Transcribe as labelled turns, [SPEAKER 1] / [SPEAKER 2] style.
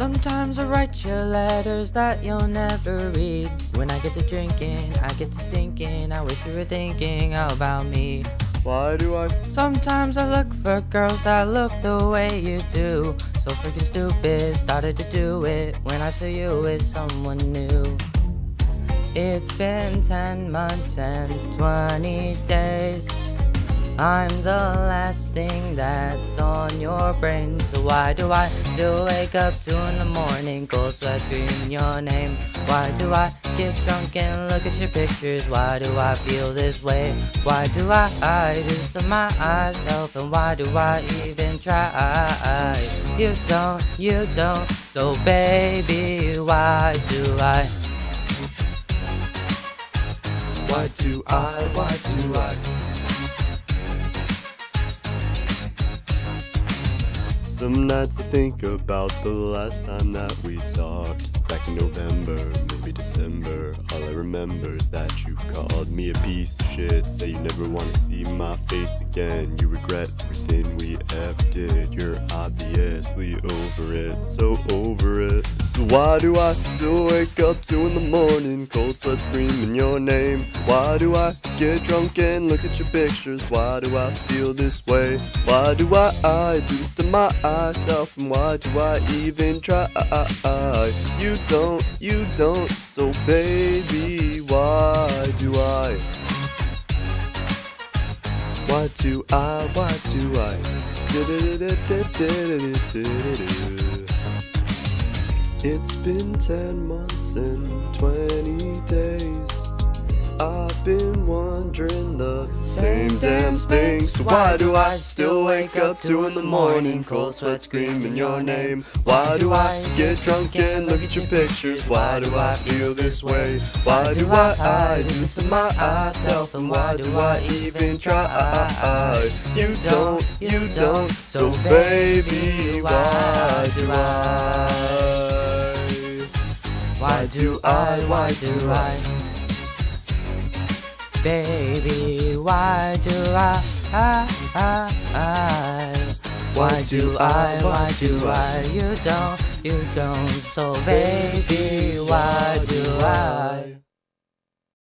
[SPEAKER 1] Sometimes I write you letters that you'll never read. When I get to drinking, I get to thinking, I wish you were thinking about me.
[SPEAKER 2] Why do I?
[SPEAKER 1] Sometimes I look for girls that look the way you do. So freaking stupid, started to do it when I saw you with someone new. It's been 10 months and 20 days. I'm the last thing that's on your brain. So why do I still wake up two in the morning, cold sweat, screaming your name? Why do I get drunk and look at your pictures? Why do I feel this way? Why do I hide this to myself? And why do I even try? You don't, you don't. So baby, why do I?
[SPEAKER 2] Why do I? Why do I? Some nights I think about the last time that we talked. Back in November, maybe December. All I remember is that you called me a piece of shit. Say you never wanna see my face again. You regret everything we ever did. You're obviously over it, so over it. So why do I still wake up two in the morning, cold sweat screaming your name? Why do I get drunk and look at your pictures? Why do I feel this way? Why do I, I do this to myself? And why do I even try? You don't, you don't. So baby, why do I? Why do I? Why do I? It's been 10 months and 20 days. I've been wondering the same damn thing. So why do I still wake up two in the morning, cold sweat screaming your name? Why do I get drunk and look at your pictures? Why do I feel this way? Why do I, I do this to myself? And why do I even try? You don't, you don't. So baby, why do I?
[SPEAKER 1] Why do I? Why do I? Baby, why do I? I, I? Why do I? Why do I? You don't, you don't. So baby, why do I?